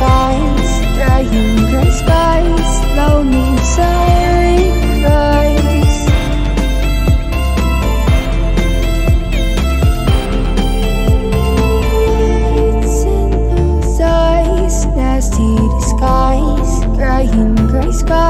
thighs The human spice Lonely silent cries It's in those eyes Nasty disguise. Crying gray skies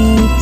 You.